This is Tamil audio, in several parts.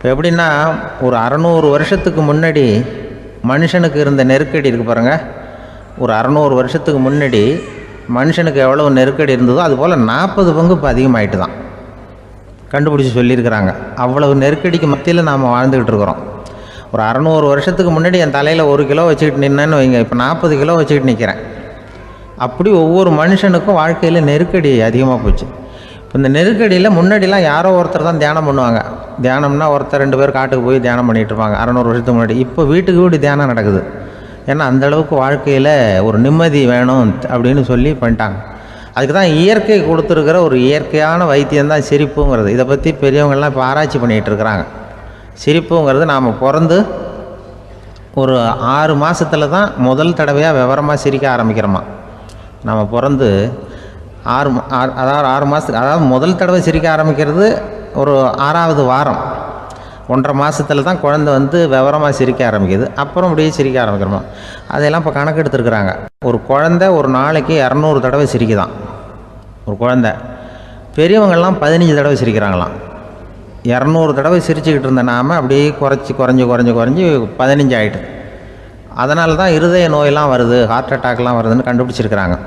இப்போ எப்படின்னா ஒரு அறநூறு வருஷத்துக்கு முன்னாடி மனுஷனுக்கு இருந்த நெருக்கடி இருக்குது பாருங்க. ஒரு அறநூறு வருஷத்துக்கு முன்னாடி மனுஷனுக்கு எவ்வளோ நெருக்கடி இருந்ததோ அதுபோல் நாற்பது பங்கு இப்போ அதிகமாகிட்டு தான் கண்டுபிடிச்சி சொல்லியிருக்கிறாங்க. அவ்வளவு நெருக்கடிக்கு மத்தியில் நாம் வாழ்ந்துக்கிட்டு இருக்கிறோம். ஒரு அறநூறு வருஷத்துக்கு முன்னாடி என் தலையில் ஒரு கிலோ வச்சுக்கிட்டு நின்னேன்னு வைங்க இப்போ நாற்பது கிலோ வச்சுக்கிட்டு நிற்கிறேன் அப்படி ஒவ்வொரு மனுஷனுக்கும் வாழ்க்கையில் நெருக்கடி அதிகமாக போச்சு. இந்த நெருக்கடியில் முன்னாடிலாம் யாரோ ஒருத்தர் தான் தியானம் பண்ணுவாங்க. தியானம்னா ஒருத்தர் ரெண்டு பேர் காட்டுக்கு போய் தியானம் பண்ணிகிட்டு இருப்பாங்க. அறநூறு வருஷத்துக்கு முன்னாடி. இப்போ வீட்டுக்கு வீடு தியானம் நடக்குது. ஏன்னா அந்த அளவுக்கு வாழ்க்கையில் ஒரு நிம்மதி வேணும் அப்படின்னு சொல்லி பண்ணிட்டாங்க. அதுக்கு தான் இயற்கை கொடுத்துருக்கிற ஒரு இயற்கையான வைத்தியம் தான் சிரிப்புங்கிறது. இதை பற்றி பெரியவங்கள்லாம் இப்போ ஆராய்ச்சி பண்ணிகிட்டு இருக்கிறாங்க. சிரிப்புங்கிறது நாம் பிறந்து ஒரு ஆறு மாதத்தில் தான் முதல் தடவையாக விவரமாக சிரிக்க ஆரம்பிக்கிறோமா. நம்ம பிறந்து ஆறு மா- ஆறு- அதாவது ஆறு மாதத்துக்கு அதாவது முதல் தடவை சிரிக்க ஆரம்பிக்கிறது ஒரு ஆறாவது வாரம். ஒன்றரை மாதத்தில் தான் குழந்தை வந்து விவரமாக சிரிக்க ஆரம்பிக்குது. அப்புறம் அப்படியே சிரிக்க ஆரம்பிக்கிறோமா? அதையெல்லாம் இப்போ கணக்கு எடுத்துருக்குறாங்க. ஒரு குழந்தை ஒரு நாளைக்கு இரநூறு தடவை சிரிக்குதான். ஒரு குழந்தை. பெரியவங்கள்லாம் பதினஞ்சு தடவை சிரிக்கிறாங்களாம். இரநூறு தடவை சிரிச்சுக்கிட்டு இருந்த நாம அப்படியே குறைச்சி குறைஞ்சி குறைஞ்சி குறைஞ்சி பதினஞ்சு ஆயிட்டு. அதனால தான் இருதய நோயெல்லாம் வருது ஹார்ட் அட்டாக்லாம் வருதுன்னு கண்டுபிடிச்சிருக்கிறாங்க.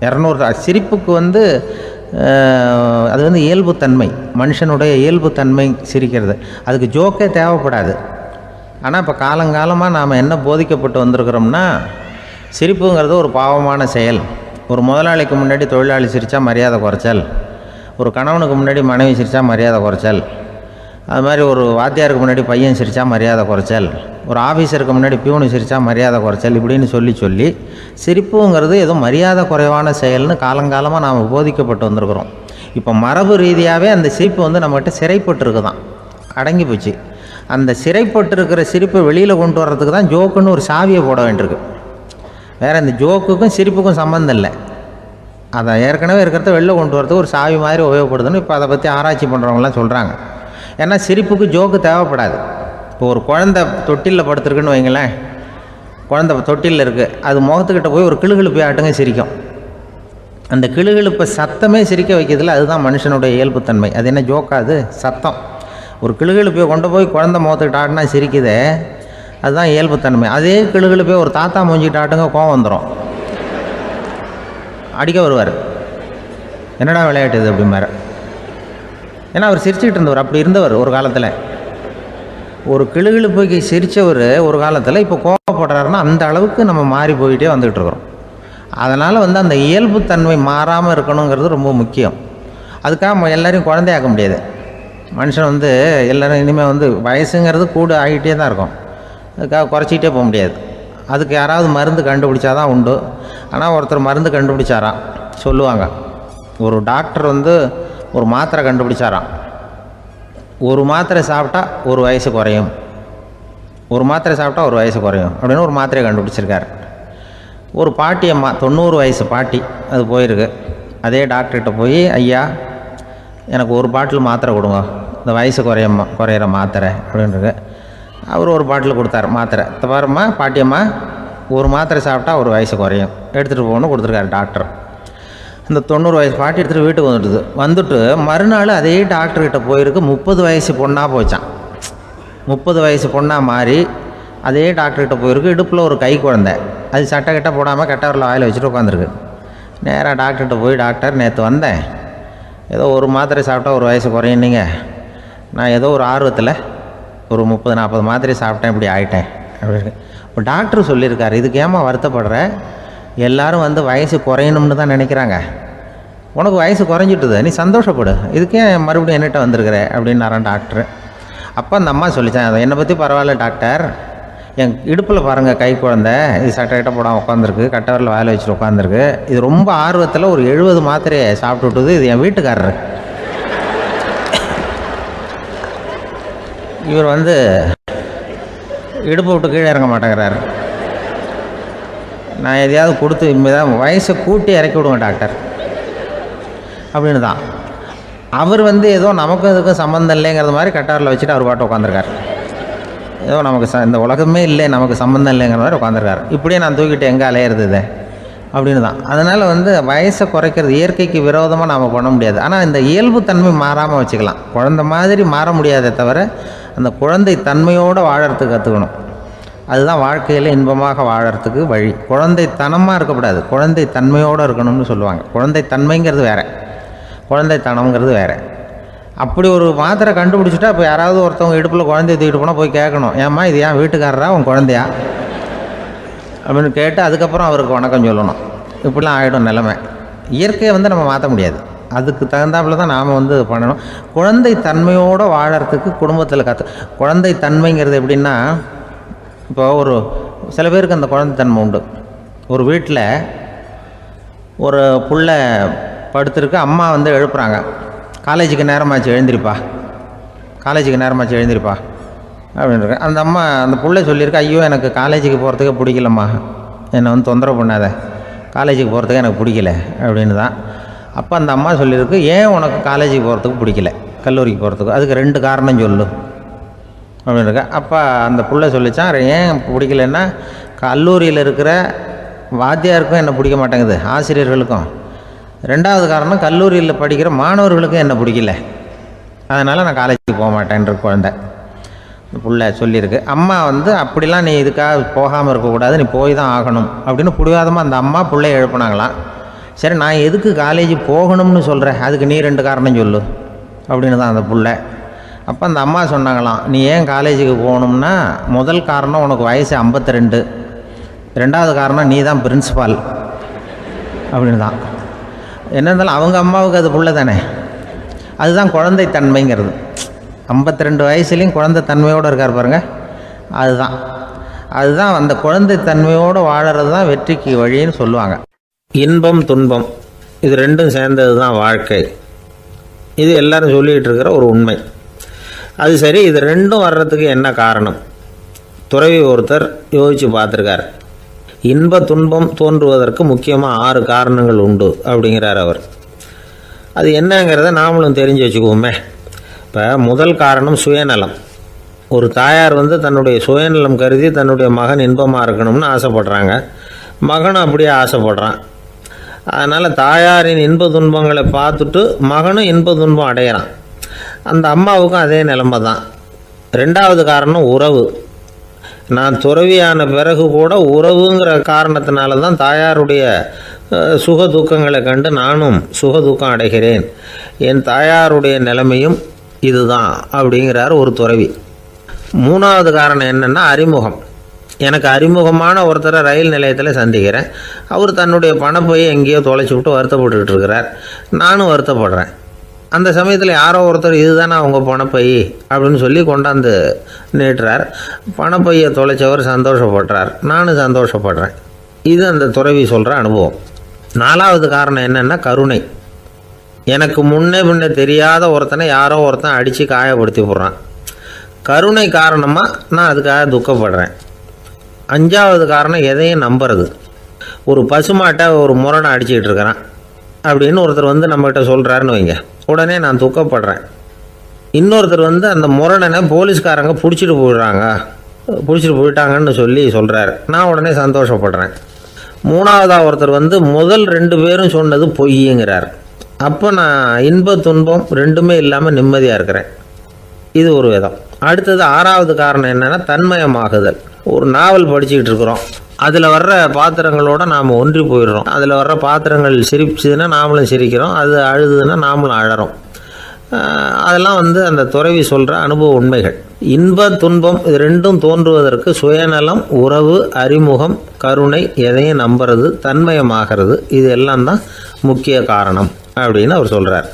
இரநூறு சிரிப்புக்கு வந்து அது வந்து இயல்புத்தன்மை. மனுஷனுடைய இயல்புத்தன்மை சிரிக்கிறது. அதுக்கு ஜோக்கே தேவைப்படாது. ஆனால் இப்போ காலங்காலமாக நாம் என்ன போதிக்கப்பட்டு வந்திருக்கிறோம்னா சிரிப்புங்கிறது ஒரு பாவமான செயல். ஒரு முதலாளிக்கு முன்னாடி தொழிலாளி சிரித்தா மரியாதை குறைச்சல். ஒரு கணவனுக்கு முன்னாடி மனைவி சிரித்தா மரியாதை குறைச்சல். அது மாதிரி ஒரு வாத்தியாருக்கு முன்னாடி பையன் சிரித்தா மரியாதை குறைச்சல் ஒரு ஆஃபீஸருக்கு முன்னாடி பியூனு சிரித்தா மரியாதை குறைச்சல் இப்படின்னு சொல்லி சொல்லி சிரிப்புங்கிறது ஏதோ மரியாதை குறைவான செயல்னு காலங்காலமாக நாம் போதிக்கப்பட்டு வந்திருக்கிறோம். இப்போ மரபு ரீதியாகவே அந்த சிரிப்பு வந்து நம்மகிட்ட சிறைப்பட்டுருக்குதான். அடங்கி போச்சு. அந்த சிறைப்பட்டிருக்கிற சிரிப்பை வெளியில் கொண்டு வர்றதுக்கு தான் ஜோக்குன்னு ஒரு சாவியை போட வேண்டியிருக்கு. வேறு இந்த ஜோக்குக்கும் சிரிப்புக்கும் சம்மந்தம் இல்லை. அதை ஏற்கனவே இருக்கிறத வெளில கொண்டு வரதுக்கு ஒரு சாவி மாதிரி உபயோகப்படுதுன்னு இப்போ அதை பற்றி ஆராய்ச்சி பண்ணுறவங்களாம் சொல்கிறாங்க ஏன்னா சிரிப்புக்கு ஜோக்கு தேவைப்படாது. இப்போ ஒரு குழந்தை தொட்டிலில் படுத்துருக்குன்னு வைங்களேன். குழந்தை தொட்டிலில் இருக்குது அது முகத்துக்கிட்ட போய் ஒரு கிளுகிழுப்பை ஆட்டுங்க சிரிக்கும். அந்த கிளுகிழுப்பை சத்தமே சிரிக்க வைக்கிறதுல அதுதான் மனுஷனுடைய இயல்புத்தன்மை. அது என்ன ஜோக்காது சத்தம். ஒரு கிளுகிழுப்பையை கொண்டு போய் குழந்தை முகத்துக்கிட்ட ஆட்டினா சிரிக்குதே. அதுதான் இயல்புத்தன்மை. அதே கிளுகிழுப்பையை ஒரு தாத்தா மூஞ்சிக்கிட்ட ஆட்டுங்க கோவம் வந்துடும் அடிக்க வருவார். என்னடா விளையாட்டு இது அப்படிம்பாரு. ஏன்னா அவர் சிரிச்சுக்கிட்டு இருந்தவர் அப்படி இருந்தவர் ஒரு காலத்தில். ஒரு கிளுகிழுப்புக்கு சிரித்தவர் ஒரு காலத்தில் இப்போ கோவப்படுறாருன்னா அந்த அளவுக்கு நம்ம மாறி போயிட்டே வந்துகிட்டு இருக்கிறோம். அதனால் வந்து அந்த இயல்புத்தன்மை மாறாமல் இருக்கணுங்கிறது ரொம்ப முக்கியம். அதுக்காக நம்ம குழந்தையாக்க முடியாது. மனுஷன் வந்து எல்லோரும் இனிமேல் வந்து வயசுங்கிறது கூட ஆகிட்டே தான் இருக்கும். அதுக்காக குறைச்சிக்கிட்டே போக முடியாது. அதுக்கு யாராவது மருந்து கண்டுபிடிச்சாதான் உண்டு. ஆனால் ஒருத்தர் மருந்து கண்டுபிடிச்சாராம் சொல்லுவாங்க. ஒரு டாக்டர் வந்து ஒரு மாத்திரை கண்டுபிடிச்சாராம். ஒரு மாத்திரை சாப்பிட்டா ஒரு வயசு குறையும். ஒரு மாத்திரை சாப்பிட்டா ஒரு வயசு குறையும். அப்படின்னு ஒரு மாத்திரையை கண்டுபிடிச்சிருக்கார். ஒரு பாட்டி அம்மா தொண்ணூறு வயசு பாட்டி அது போயிருக்கு. அதே டாக்டர்கிட்ட போய் ஐயா எனக்கு ஒரு பாட்டில் மாத்திரை கொடுங்க. இந்த வயசு குறையம்மா குறையிற மாத்திரை அப்படின்றது அவர் ஒரு பாட்டில் கொடுத்தாரு மாத்திரை. இந்த பாரும்மா பாட்டியம்மா ஒரு மாத்திரை சாப்பிட்டா ஒரு வயசு குறையும். எடுத்துகிட்டு போகணும்னு கொடுத்துருக்காரு டாக்டர் இந்த தொண்ணூறு வயசு பாட்டி எடுத்துகிட்டு வீட்டுக்கு வந்துடுது. வந்துட்டு மறுநாள் அதே டாக்டர்கிட்ட போயிருக்கு. முப்பது வயசு பொண்ணாக போச்சான் முப்பது வயசு பொண்ணாக மாறி அதே டாக்டர்கிட்ட போயிருக்கு. இடுப்பில் ஒரு கை குழந்தை. அது சட்டை கிட்ட போடாமல் கெட்டவரில் வாயில் வச்சுட்டு உட்காந்துருக்கு நேராக டாக்டர்கிட்ட போய் டாக்டர் நேற்று வந்தேன். ஏதோ ஒரு மாத்திரை சாப்பிட்டா ஒரு வயசு குறையுன்னீங்க நான் ஏதோ ஒரு ஆர்வத்தில் ஒரு முப்பது நாற்பது மாத்திரை சாப்பிட்டேன் இப்படி ஆகிட்டேன் அப்படின்னு இப்போ டாக்டர் சொல்லியிருக்காரு. இதுக்கு ஏமா வருத்தப்படுற? எல்லாரும் வந்து வயசு குறையணும்னு தான் நினைக்கிறாங்க. உனக்கு வயசு குறைஞ்சிட்டுது நீ சந்தோஷப்படு. இதுக்கே மறுபடியும் என்னட்ட வந்திருக்கிற அப்படின்னாரான் டாக்டர். அப்போ அந்த அம்மா சொல்லிச்சான் அதை என்னை பற்றி பரவாயில்ல டாக்டர். என் இடுப்பில் பாருங்கள் கை குழந்த. இது சட்டைகிட்ட போடாமல் உட்காந்துருக்கு கட்டவரில் வேலை வச்சுட்டு உட்காந்துருக்கு இது ரொம்ப ஆர்வத்தில் ஒரு எழுபது மாத்திரையை சாப்பிட்டு விட்டுது. இது என் வீட்டுக்காரர். இவர் வந்து இடுப்பு விட்டு கீழே இறங்க மாட்டேங்கிறாரு. நான் எதையாவது கொடுத்து இனிமேதான் வயசை கூட்டி இறக்கி விடுவேன் டாக்டர். அப்படின்னு தான் அவர் வந்து ஏதோ நமக்கும் இதுக்கும் சம்மந்தம் இல்லைங்கிறது மாதிரி கட்டாரில் வச்சுட்டு அவர் பாட்டு உட்காந்துருக்காரு. ஏதோ நமக்கு ச இந்த உலகமே இல்லை நமக்கு சம்மந்தம் இல்லைங்கிற மாதிரி உட்காந்துருக்கார். இப்படியே நான் தூக்கிட்டு எங்கே அலையிறது இதை? அப்படின்னு தான் அதனால் வந்து வயசை குறைக்கிறது இயற்கைக்கு விரோதமாக நாம் பண்ண முடியாது. ஆனால் இந்த இயல்பு தன்மை மாறாமல் வச்சுக்கலாம். குழந்தை மாதிரி மாற முடியாதே தவிர அந்த குழந்தை தன்மையோடு வாழறதுக்கு கற்றுக்கணும் அதுதான் வாழ்க்கையில் இன்பமாக வாழறதுக்கு வழி. குழந்தைத்தனமாக இருக்கக்கூடாது. குழந்தை தன்மையோடு இருக்கணும்னு சொல்லுவாங்க. குழந்தை தன்மைங்கிறது வேற. குழந்தைத்தனம்ங்கிறது வேற. அப்படி ஒரு மாத்திரை கண்டுபிடிச்சிட்டா இப்போ யாராவது ஒருத்தவங்க இடுப்பில் குழந்தைய தூக்கிட்டு போனால் போய் கேட்கணும். ஏம்மா இது ஏன் வீட்டுக்காரரா? உன் குழந்தையா? அப்படின்னு கேட்டு அதுக்கப்புறம் அவருக்கு வணக்கம் சொல்லணும். இப்படிலாம் ஆகிடும் நிலைமை. இயற்கையை வந்து நம்ம மாற்ற முடியாது. அதுக்கு தகுந்தாப்புல தான் நாம் வந்து பண்ணணும். குழந்தை தன்மையோடு வாழறதுக்கு குடும்பத்தில் கற்று குழந்தை தன்மைங்கிறது எப்படின்னா இப்போ ஒரு சில பேருக்கு அந்த குழந்தைத்தன்மை உண்டு. ஒரு வீட்டில் ஒரு புள்ள படுத்துருக்கு அம்மா வந்து எழுப்புறாங்க. காலேஜுக்கு நேரமாச்சு எழுந்திருப்பா. காலேஜுக்கு நேரமாச்சு எழுந்திருப்பா. அப்படின்னு அந்த அம்மா அந்த பிள்ளை சொல்லியிருக்கு ஐயோ எனக்கு காலேஜுக்கு போகிறதுக்கே பிடிக்கலம்மா. என்னை வந்து தொந்தரவு பண்ணாத. காலேஜுக்கு போகிறதுக்கு எனக்கு பிடிக்கல. அப்படின்னு தான் அப்போ அந்த அம்மா சொல்லியிருக்கு ஏன் உனக்கு காலேஜுக்கு போகிறதுக்கு பிடிக்கல? கல்லூரிக்கு போகிறதுக்கு அதுக்கு ரெண்டு காரணம் சொல்லு. அப்படின்னு இருக்கேன். அப்போ அந்த பிள்ளை சொல்லிச்சான் ஏன் பிடிக்கலன்னா கல்லூரியில் இருக்கிற வாத்தியாருக்கும் என்ன பிடிக்க மாட்டேங்குது ஆசிரியர்களுக்கும். ரெண்டாவது காரணம் கல்லூரியில் படிக்கிற மாணவர்களுக்கும் என்ன பிடிக்கல. அதனால் நான் காலேஜுக்கு போக மாட்டேன்ற குழந்தை. இந்த புள்ள சொல்லியிருக்கு. அம்மா வந்து அப்படிலாம் நீ இதுக்காக போகாமல் இருக்கக்கூடாது நீ போய் தான் ஆகணும். அப்படின்னு பிடிவாதமாக அந்த அம்மா பிள்ளைய எழுப்புனாங்களாம். சரி நான் எதுக்கு காலேஜ் போகணும்னு சொல்கிறேன் அதுக்கு நீ ரெண்டு காரணம் சொல்லு. அப்படின்னு தான் அந்த பிள்ளை அப்போ அந்த அம்மா சொன்னாங்களாம் நீ ஏன் காலேஜுக்கு போகணும்னா முதல் காரணம் உனக்கு வயசு 52 ரெண்டு ரெண்டாவது காரணம் நீ தான் பிரின்சிபால் அப்படின்னு தான் என்ன இருந்தாலும் அவங்க அம்மாவுக்கு அது புள்ள தானே. அதுதான் குழந்தை தன்மைங்கிறது. 52 ரெண்டு வயசுலேயும் குழந்தை தன்மையோடு இருக்கார் பாருங்கள் அதுதான். அதுதான் அந்த குழந்தை தன்மையோடு வாழறது தான் வெற்றிக்கு வழின்னு சொல்லுவாங்க. இன்பம் துன்பம் இது ரெண்டும் சேர்ந்தது தான் வாழ்க்கை. இது எல்லாரும் சொல்லிகிட்டு இருக்கிற ஒரு உண்மை. அது சரி இது ரெண்டும் வர்றதுக்கு என்ன காரணம்? துறவி ஒருத்தர் யோசித்து பார்த்துருக்கார். இன்ப துன்பம் தோன்றுவதற்கு முக்கியமாக ஆறு காரணங்கள் உண்டு அப்படிங்கிறார் அவர். அது என்னங்கிறத நாமளும் தெரிஞ்சு வச்சுக்குவோமே. இப்போ முதல் காரணம் சுயநலம். ஒரு தாயார் வந்து தன்னுடைய சுயநலம் கருதி தன்னுடைய மகன் இன்பமாக இருக்கணும்னு ஆசைப்படுறாங்க. மகனும் அப்படியே ஆசைப்படுறான். அதனால் தாயாரின் இன்ப துன்பங்களை பார்த்துட்டு மகனும் இன்ப துன்பம் அடையிறான். அந்த அம்மாவுக்கும் அதே நிலைமை தான். ரெண்டாவது காரணம் உறவு. நான் துறவியான பிறகு கூட உறவுங்கிற காரணத்தினால தான் தாயாருடைய சுக துக்கங்களை கண்டு நானும் சுக துக்கம் அடைகிறேன். என் தாயாருடைய நிலைமையும் இதுதான் அப்படிங்கிறார் ஒரு துறவி. மூணாவது காரணம் என்னென்னா அறிமுகம். எனக்கு அறிமுகமான ஒருத்தரை ரயில் நிலையத்தில் சந்திக்கிறேன். அவர் தன்னுடைய பணப்பையை எங்கேயோ தொலைச்சி விட்டு வருத்தப்பட்டுக்கிட்டு இருக்கிறார். நானும் வருத்தப்படுறேன். அந்த சமயத்தில் யாரோ ஒருத்தர் இதுதானே அவங்க பணப்பை அப்படின்னு சொல்லி கொண்டாந்து நீட்டுறார் பணப்பையை தொலைச்சவர் சந்தோஷப்படுறார் நானும் சந்தோஷப்படுறேன். இது அந்த துறவி சொல்கிற அனுபவம். நாலாவது காரணம் என்னென்னா கருணை. எனக்கு முன்னே முன்னே தெரியாத ஒருத்தனை யாரோ ஒருத்தன் அடித்து காயப்படுத்தி போடுறான். கருணை காரணமாக நான் அதுக்காக துக்கப்படுறேன். அஞ்சாவது காரணம் எதையும் நம்புறது. ஒரு பசுமாட்டை ஒரு முரணை அடிச்சிக்கிட்டு இருக்கிறான். அப்படின்னு ஒருத்தர் வந்து நம்மகிட்ட சொல்கிறாருன்னு வைங்க. உடனே நான் துக்கப்படுறேன். இன்னொருத்தர் வந்து அந்த முரணனை போலீஸ்காரங்க பிடிச்சிட்டு போயிடுறாங்க. பிடிச்சிட்டு போயிட்டாங்கன்னு சொல்லி சொல்கிறாரு நான் உடனே சந்தோஷப்படுறேன். மூணாவதாக ஒருத்தர் வந்து முதல் ரெண்டு பேரும் சொன்னது பொய்யுங்கிறார். அப்போ நான் இன்ப துன்பம் ரெண்டுமே இல்லாமல் நிம்மதியாக இருக்கிறேன். இது ஒரு விதம். அடுத்தது ஆறாவது காரணம் என்னென்னா தன்மயமாகுதல். ஒரு நாவல் படிச்சுக்கிட்டு இருக்கிறோம். அதில் வர்ற பாத்திரங்களோட நாம் ஒன்றி போயிடுறோம். அதில் வர்ற பாத்திரங்கள் சிரிச்சுதுன்னா நாமளும் சிரிக்கிறோம். அது அழுதுன்னா நாமளும் அழறோம். அதெல்லாம் வந்து அந்த துறவி சொல்கிற அனுபவ உண்மைகள். இன்ப துன்பம் இது ரெண்டும் தோன்றுவதற்கு சுயநலம் உறவு அறிமுகம் கருணை எதையும் நம்புறது தன்மயமாகிறது இது எல்லாம் தான் முக்கிய காரணம் அப்படின்னு அவர் சொல்கிறார்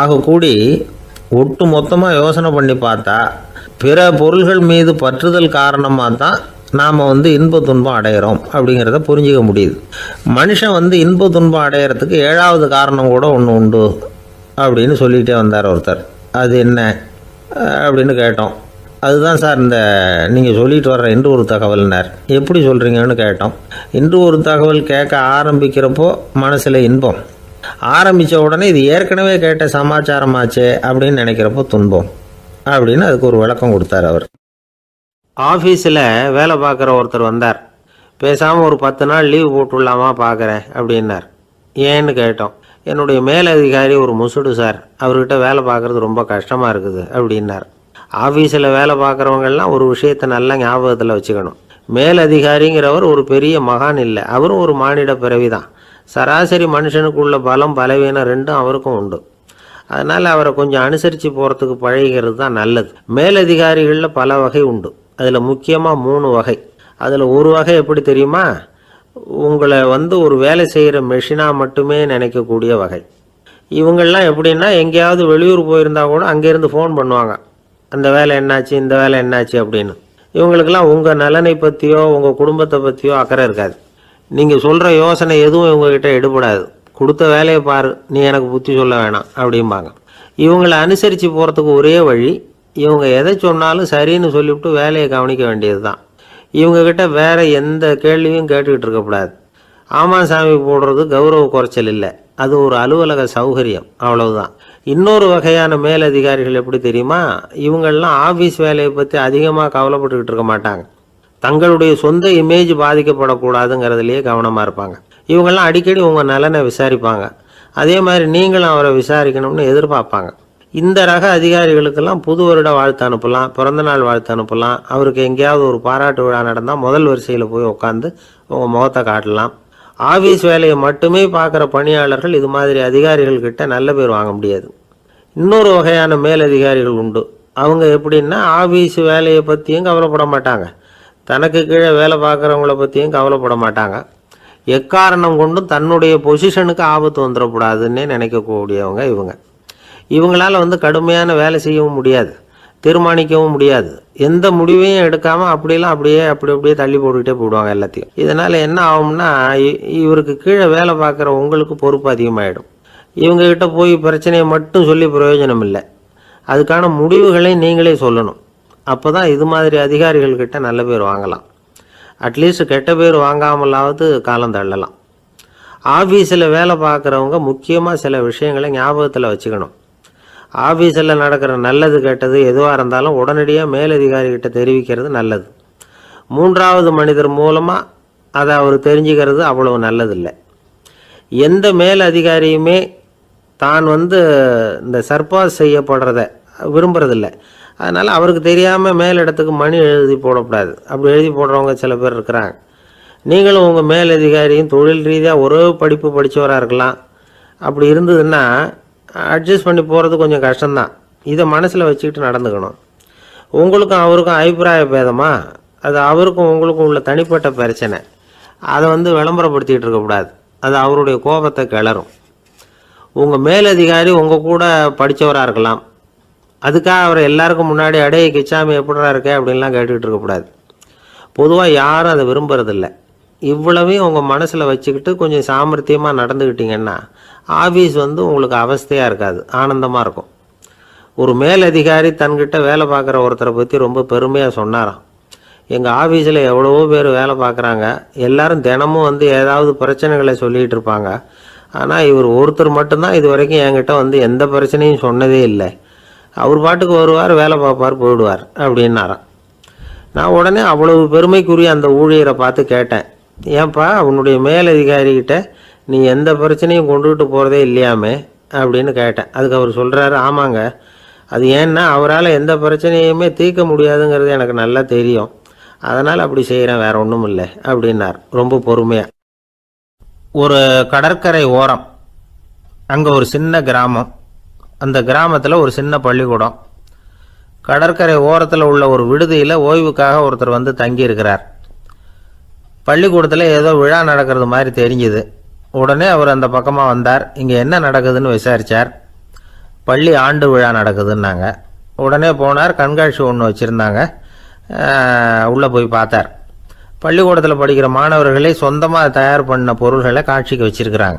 ஆக கூடி ஒட்டு மொத்தமாக யோசனை பண்ணி பார்த்தா பிற பொருள்கள் மீது பற்றுதல் காரணமாக தான் நாம் வந்து இன்ப துன்பம் அடைகிறோம் அப்படிங்கிறத புரிஞ்சிக்க முடியுது. மனுஷன் வந்து இன்ப துன்பம் அடையிறதுக்கு ஏழாவது காரணம் கூட ஒன்று உண்டு அப்படின்னு சொல்லிகிட்டே வந்தார் ஒருத்தர். அது என்ன? அப்படின்னு கேட்டோம். அதுதான் சார் இந்த நீங்கள் சொல்லிட்டு வர்ற இன்று ஒரு தகவல்னார். எப்படி சொல்கிறீங்கன்னு கேட்டோம். இன்று ஒரு தகவல் கேட்க ஆரம்பிக்கிறப்போ மனசில் இன்பம். ஆரம்பித்த உடனே இது ஏற்கனவே கேட்ட சமாச்சாரமாச்சே அப்படின்னு நினைக்கிறப்போ துன்பம். அப்படின்னு அதுக்கு ஒரு விளக்கம் கொடுத்தார் அவர். ஆஃபீஸில் வேலை பார்க்குற ஒருத்தர் வந்தார். பேசாமல் ஒரு பத்து நாள் லீவ் போட்டுடலாமா பார்க்குறேன் அப்படின்னார். ஏன்னு கேட்டோம். என்னுடைய மேலதிகாரி ஒரு முசுடு சார். அவர்கிட்ட வேலை பார்க்குறது ரொம்ப கஷ்டமாக இருக்குது அப்படின்னார். ஆஃபீஸில் வேலை பார்க்குறவங்கெல்லாம் ஒரு விஷயத்தை நல்லா ஞாபகத்தில் வச்சுக்கணும். மேலதிகாரிங்கிறவர் ஒரு பெரிய மகான் இல்லை. அவரும் ஒரு மானிட பிறவி தான். சராசரி மனுஷனுக்குள்ள பலம் பலவீனம் ரெண்டும் அவருக்கும் உண்டு. அதனால் அவரை கொஞ்சம் அனுசரித்து போகிறதுக்கு பழகிறது தான் நல்லது. மேலதிகாரிகளில் பல வகை உண்டு. அதில் முக்கியமாக மூணு வகை. அதில் ஒரு வகை எப்படி தெரியுமா? உங்களை வந்து ஒரு வேலை செய்கிற மெஷினாக மட்டுமே நினைக்கக்கூடிய வகை. இவங்கள்லாம் எப்படின்னா எங்கேயாவது வெளியூர் போயிருந்தால் கூட அங்கேருந்து ஃபோன் பண்ணுவாங்க. அந்த வேலை என்னாச்சு இந்த வேலை என்னாச்சு அப்படின்னு. இவங்களுக்கெல்லாம் உங்கள் நலனை பற்றியோ உங்கள் குடும்பத்தை பற்றியோ அக்கறை இருக்காது. நீங்கள் சொல்கிற யோசனை எதுவும் இவங்ககிட்ட எடுபடாது. கொடுத்த வேலையை பாரு நீ எனக்கு புத்தி சொல்ல வேணாம் அப்படிம்பாங்க. இவங்களை அனுசரித்து போகிறதுக்கு ஒரே வழி இவங்க எதை சொன்னாலும் சரின்னு சொல்லிவிட்டு வேலையை கவனிக்க வேண்டியது தான் இவங்கக்கிட்ட வேற எந்த கேள்வியும் கேட்டுக்கிட்டு இருக்கக்கூடாது. ஆமாம் சாமி போடுறது கௌரவ குறைச்சல் இல்லை. அது ஒரு அலுவலக சௌகரியம். அவ்வளவுதான். இன்னொரு வகையான மேலதிகாரிகள் எப்படி தெரியுமா? இவங்கள்லாம் ஆஃபீஸ் வேலையை பற்றி அதிகமாக கவலைப்பட்டுக்கிட்டு இருக்க மாட்டாங்க. தங்களுடைய சொந்த இமேஜ் பாதிக்கப்படக்கூடாதுங்கிறதுலையே கவனமாக இருப்பாங்க. இவங்கெல்லாம் அடிக்கடி உங்கள் நலனை விசாரிப்பாங்க. அதே மாதிரி நீங்களும் அவரை விசாரிக்கணும்னு எதிர்பார்ப்பாங்க. இந்த ரக அதிகாரிகளுக்கெல்லாம் புது வருட வாழ்த்து அனுப்பலாம் பிறந்தநாள் வாழ்த்து அனுப்பலாம். அவருக்கு எங்கேயாவது ஒரு பாராட்டு விழா நடந்தால் முதல் வரிசையில் போய் உட்காந்து உங்கள் முகத்தை காட்டலாம். ஆஃபீஸ் வேலையை மட்டுமே பார்க்குற பணியாளர்கள் இது மாதிரி அதிகாரிகள்கிட்ட நல்ல பேர் வாங்க முடியாது. இன்னொரு வகையான மேலதிகாரிகள் உண்டு. அவங்க எப்படின்னா ஆஃபீஸ் வேலையை பற்றியும் கவலைப்பட மாட்டாங்க. தனக்கு கீழே வேலை பார்க்குறவங்கள பற்றியும் கவலைப்பட மாட்டாங்க. எக்காரணம் கொண்டும் தன்னுடைய பொசிஷனுக்கு ஆபத்து வந்துடக்கூடாதுன்னே நினைக்கக்கூடியவங்க இவங்க. இவங்களால வந்து கடுமையான வேலை செய்யவும் முடியாது தீர்மானிக்கவும் முடியாது. எந்த முடிவையும் எடுக்காமல் அப்படிலாம் அப்படியே அப்படி அப்படியே தள்ளி போட்டுக்கிட்டே போயிடுவாங்க எல்லாத்தையும். இதனால் என்ன ஆகும்னா இ- இவருக்கு கீழே வேலை பார்க்குற உங்களுக்கு பொறுப்பு அதிகமாகிடும் இவங்ககிட்ட போய் பிரச்சனையை மட்டும் சொல்லி பிரயோஜனம் இல்லை அதுக்கான முடிவுகளை நீங்களே சொல்லணும். அப்போ தான் இது மாதிரி அதிகாரிகள்கிட்ட நல்ல பேர் வாங்கலாம். அட்லீஸ்ட் கெட்ட பேர் வாங்காமலாவது காலம் தள்ளலாம். ஆஃபீஸில் வேலை பார்க்குறவங்க முக்கியமாக சில விஷயங்களை ஞாபகத்தில் வச்சுக்கணும். ஆஃபீஸில் நடக்கிற நல்லது கெட்டது எதுவாக இருந்தாலும் உடனடியாக மேலதிகாரிகிட்ட தெரிவிக்கிறது நல்லது. மூன்றாவது மனிதர் மூலமாக அதை அவர் தெரிஞ்சுக்கிறது அவ்வளவு நல்லதில்லை. எந்த மேல் அதிகாரியுமே தான் வந்து இந்த சர்பாஸ் செய்யப்படுறத விரும்புறதில்லை. அதனால் அவருக்கு தெரியாமல் மேலிடத்துக்கு மணி எழுதி போடக்கூடாது. அப்படி எழுதி போடுறவங்க சில பேர் இருக்கிறாங்க. நீங்களும் உங்கள் மேலதிகாரியும் தொழில் ரீதியாக ஒரே படிப்பு படித்தவராக இருக்கலாம். அப்படி இருந்ததுன்னா அட்ஜஸ்ட் பண்ணி போகிறது கொஞ்சம் கஷ்டம்தான். இதை மனசில் வச்சுக்கிட்டு நடந்துக்கணும். உங்களுக்கும் அவருக்கும் அபிப்பிராய பேதமா? அது அவருக்கும் உங்களுக்கும் உள்ள தனிப்பட்ட பிரச்சனை. அதை வந்து விளம்பரப்படுத்திக்கிட்டு இருக்கக்கூடாது அது அவருடைய கோபத்தை கிளறும். உங்கள் மேலதிகாரி உங்கள் கூட படித்தவராக இருக்கலாம். அதுக்காக அவர் எல்லாருக்கும் முன்னாடி அடைய கிச்சாமி எப்படிடா இருக்க? அப்படின்லாம் கேட்டுக்கிட்டு இருக்கக்கூடாது பொதுவாக யாரும் அதை விரும்புறதில்ல. இவ்வளவையும் உங்கள் மனசில் வச்சுக்கிட்டு கொஞ்சம் சாமர்த்தியமாக நடந்துக்கிட்டீங்கன்னா ஆஃபீஸ் வந்து உங்களுக்கு அவஸ்தையாக இருக்காது ஆனந்தமாக இருக்கும். ஒரு மேலதிகாரி தன்கிட்ட வேலை பார்க்குற ஒருத்தரை பற்றி ரொம்ப பெருமையாக சொன்னாராம். எங்கள் ஆஃபீஸில் எவ்வளவோ பேர் வேலை பார்க்குறாங்க. எல்லாரும் தினமும் வந்து ஏதாவது பிரச்சனைகளை சொல்லிகிட்டு இருப்பாங்க. ஆனால் இவர் ஒருத்தர் மட்டும்தான் இது வரைக்கும் என்கிட்ட வந்து எந்த பிரச்சனையும் சொன்னதே இல்லை. அவர் பாட்டுக்கு வருவார் வேலை பார்ப்பார் போயிடுவார் அப்படின்னாராம். நான் உடனே அவ்வளவு பெருமைக்குரிய அந்த ஊழியரை பார்த்து கேட்டேன். ஏன்பா உன்னுடைய மேலதிகாரிகிட்ட நீ எந்த பிரச்சனையும் கொண்டுகிட்டு போகிறதே இல்லையாமே அப்படின்னு கேட்டேன். அதுக்கு அவர் சொல்கிறாரு ஆமாங்க. அது ஏன்னா அவரால் எந்த பிரச்சனையுமே தீர்க்க முடியாதுங்கிறது எனக்கு நல்லா தெரியும். அதனால் அப்படி செய்கிறேன் வேற ஒன்றும் இல்லை அப்படின்னார். ரொம்ப பொறுமையாக ஒரு கடற்கரை ஓரம் அங்கே ஒரு சின்ன கிராமம். அந்த கிராமத்தில் ஒரு சின்ன பள்ளிக்கூடம். கடற்கரை ஓரத்தில் உள்ள ஒரு விடுதியில் ஓய்வுக்காக ஒருத்தர் வந்து தங்கியிருக்கிறார். பள்ளிக்கூடத்தில் ஏதோ விழா நடக்கிறது மாதிரி தெரிஞ்சுது. உடனே அவர் அந்த பக்கமாக வந்தார். இங்கே என்ன நடக்குதுன்னு விசாரித்தார் பள்ளி ஆண்டு விழா நடக்குதுன்னாங்க. உடனே போனார். கண்காட்சி ஒன்று வச்சுருந்தாங்க. உள்ளே போய் பார்த்தார். பள்ளிக்கூடத்தில் படிக்கிற மாணவர்களே சொந்தமாக தயார் பண்ண பொருள்களை காட்சிக்கு வச்சுருக்கிறாங்க.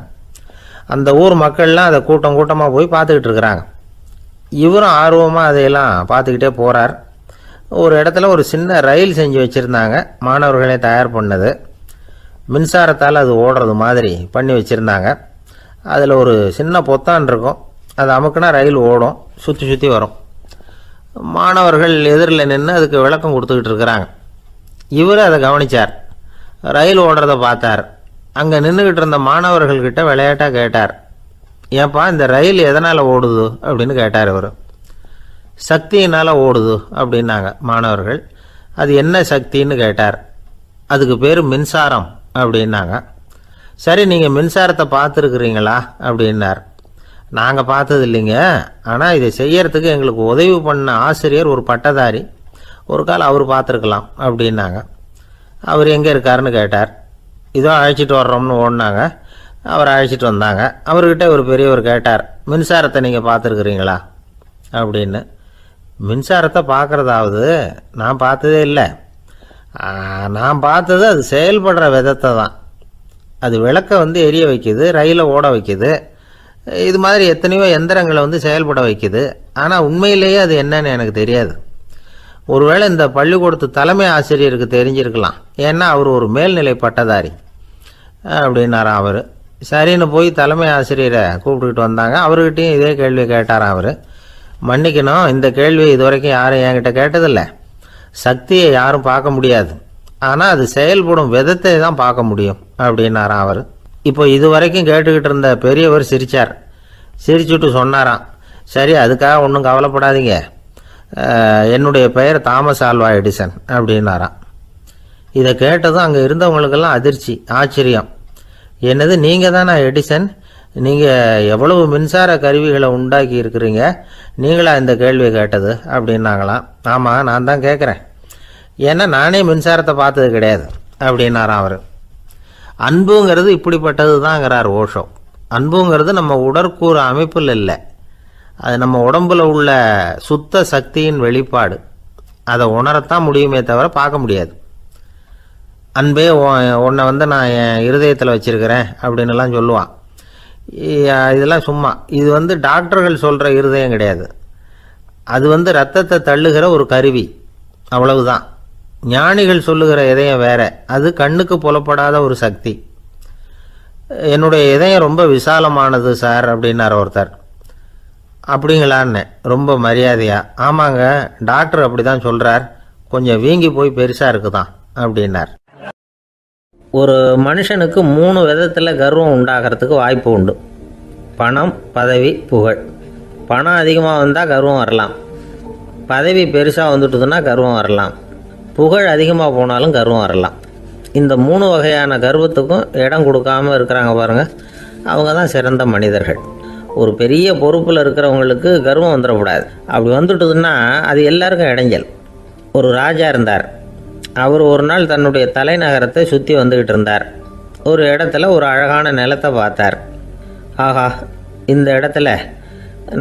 அந்த ஊர் மக்கள்லாம் அதை கூட்டம் கூட்டமாக போய் பார்த்துக்கிட்டு இருக்கிறாங்க. இவரும் ஆர்வமாக அதையெல்லாம் பார்த்துக்கிட்டே போகிறார் ஒரு இடத்துல ஒரு சின்ன ரயில் செஞ்சு வச்சுருந்தாங்க. மாணவர்களே தயார் பண்ணது. மின்சாரத்தால் அது ஓடுறது மாதிரி பண்ணி வச்சுருந்தாங்க. அதில் ஒரு சின்ன பொத்தான் இருக்கும். அது அமுக்குனா ரயில் ஓடும். சுற்றி சுற்றி வரும். மாணவர்கள் எதிரில் நின்று அதுக்கு விளக்கம் கொடுத்துக்கிட்டு இருக்கிறாங்க. இவர் அதை கவனித்தார் ரயில் ஓடுறத பார்த்தார். அங்கே நின்றுக்கிட்டு இருந்த மாணவர்கள்கிட்ட விளையாட்டாக கேட்டார். ஏப்பா இந்த ரயில் எதனால் ஓடுது? அப்படின்னு கேட்டார் இவர். சக்தியினால் ஓடுது அப்படின்னாங்க மாணவர்கள். அது என்ன சக்தின்னு கேட்டார். அதுக்கு பேர் மின்சாரம் அப்படின்னாங்க. சரி நீங்கள் மின்சாரத்தை பார்த்துருக்குறீங்களா? அப்படின்னார். நாங்கள் பார்த்தது இல்லைங்க ஆனால் இதை செய்யறதுக்கு எங்களுக்கு உதவி பண்ண ஆசிரியர் ஒரு பட்டதாரி. ஒரு கால் அவர் பார்த்துருக்கலாம் அப்படின்னாங்க. அவர் எங்கே இருக்காருன்னு கேட்டார். இதோ அழைச்சிட்டு வர்றோம்னு ஓடினாங்க. அவர் அழைச்சிட்டு வந்தாங்க. அவர்கிட்ட ஒரு பெரியவர் கேட்டார் மின்சாரத்தை நீங்கள் பார்த்துருக்குறீங்களா? அப்படின்னு. மின்சாரத்தை பார்க்குறதாவது நான் பார்த்ததே இல்லை. நான் பார்த்தது அது செயல்படுற விதத்தை தான். அது விளக்கை வந்து எரிய வைக்குது ரயிலை ஓட வைக்குது. இது மாதிரி எத்தனையோ எந்திரங்களை வந்து செயல்பட வைக்குது. ஆனால் உண்மையிலேயே அது என்னன்னு எனக்கு தெரியாது. ஒருவேளை இந்த பள்ளிக்கூடத்து தலைமை ஆசிரியருக்கு தெரிஞ்சிருக்கலாம். ஏன்னா அவர் ஒரு மேல்நிலை பட்டதாரி. அப்படின்னாராம் அவர். சரின்னு போய் தலைமை ஆசிரியரை கூப்பிட்டுக்கிட்டு வந்தாங்க. அவர்கிட்டயும் இதே கேள்வி கேட்டாராம் அவர். மன்னிக்கணும். இந்த கேள்வி இதுவரைக்கும் யாரும் என்கிட்ட கேட்டதில்லை. சக்தியை யாரும் பார்க்க முடியாது. ஆனால் அது செயல்படும் விதத்தை தான் பார்க்க முடியும் அப்படின்னாராம் அவர். இப்போ இது வரைக்கும் கேட்டுக்கிட்டு இருந்த பெரியவர் சிரிச்சார். சிரிச்சுட்டு சொன்னாராம் சரி அதுக்காக ஒன்றும் கவலைப்படாதீங்க. என்னுடைய பெயர் தாமஸ் ஆல்வா எடிசன் அப்படின்னாராம். இதை கேட்டதும் அங்கே இருந்தவங்களுக்கெல்லாம் அதிர்ச்சி ஆச்சரியம். என்னது நீங்கள் தானே எடிசன்? நீங்கள் எவ்வளவு மின்சார கருவிகளை உண்டாக்கி இருக்கிறீங்க? நீங்களா இந்த கேள்வியை கேட்டது அப்படின்னாங்களாம். ஆமாம் நான் தான் கேட்குறேன் ஏன்னா நானே மின்சாரத்தை பார்த்தது கிடையாது அப்படின்னாராம் அவர். அன்புங்கிறது இப்படிப்பட்டது தாங்கிறார் ஓஷோ. அன்புங்கிறது நம்ம உடற்கூறு அமைப்பில் இல்லை. அது நம்ம உடம்புல உள்ள சுத்த சக்தியின் வெளிப்பாடு. அதை உணரத்தான் முடியுமே தவிர பார்க்க முடியாது. அன்பே உன்னை வந்து நான் என் இருதயத்தில் வச்சுருக்கிறேன் அப்படின்னுலாம் சொல்லுவான். இதெல்லாம் சும்மா. இது வந்து டாக்டர்கள் சொல்கிற இருதயம் கிடையாது. அது வந்து ரத்தத்தை தள்ளுகிற ஒரு கருவி. அவ்வளவுதான். ஞானிகள் சொல்லுகிற இதயம் வேற. அது கண்ணுக்கு புலப்படாத ஒரு சக்தி. என்னுடைய இதயம் ரொம்ப விசாலமானது சார் அப்படின்னார் ஒருத்தர். அப்படிங்களான்னு. ரொம்ப மரியாதையா. ஆமாங்க டாக்டர் அப்படி தான் சொல்கிறார் கொஞ்சம் வீங்கி போய் பெருசாக இருக்குதான் அப்படின்னார். ஒரு மனுஷனுக்கு மூணு விதத்தில் கர்வம் உண்டாகிறதுக்கு வாய்ப்பு உண்டு. பணம் பதவி புகழ். பணம் அதிகமாக வந்தால் கர்வம் வரலாம். பதவி பெருசாக வந்துட்டுதுன்னா கர்வம் வரலாம். புகழ் அதிகமாக போனாலும் கர்வம் வரலாம். இந்த மூணு வகையான கர்வத்துக்கும் இடம் கொடுக்காம இருக்கிறாங்க பாருங்கள் அவங்க தான் சிறந்த மனிதர்கள். ஒரு பெரிய பொறுப்பில் இருக்கிறவங்களுக்கு கர்வம் வந்துடக்கூடாது. அப்படி வந்துட்டுதுன்னா அது எல்லாருக்கும் இடைஞ்சல். ஒரு ராஜா இருந்தார். அவர் ஒரு நாள் தன்னுடைய தலைநகரத்தை சுற்றி வந்துக்கிட்டு இருந்தார். ஒரு இடத்துல ஒரு அழகான நிலத்தை பார்த்தார். ஆஹா இந்த இடத்துல